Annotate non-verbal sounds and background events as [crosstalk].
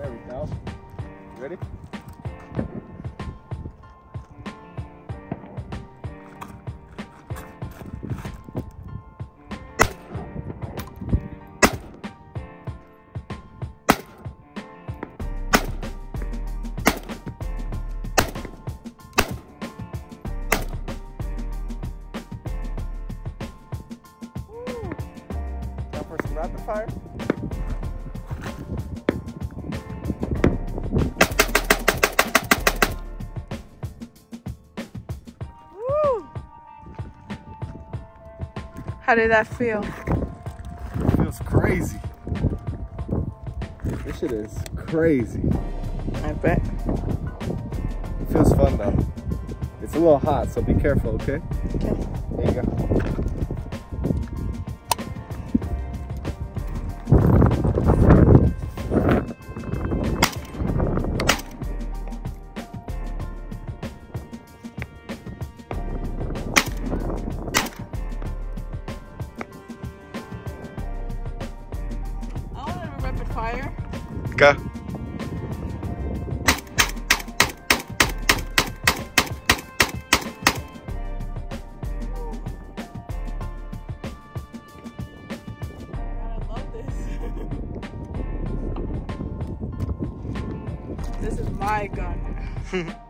There we go. Ready? For some rapid fire. How did that feel? feels crazy. This shit is crazy. I bet. It feels fun though. It's a little hot, so be careful, okay? Okay. There you go. Fire. Go. God, I love this. [laughs] this is my gun. [laughs]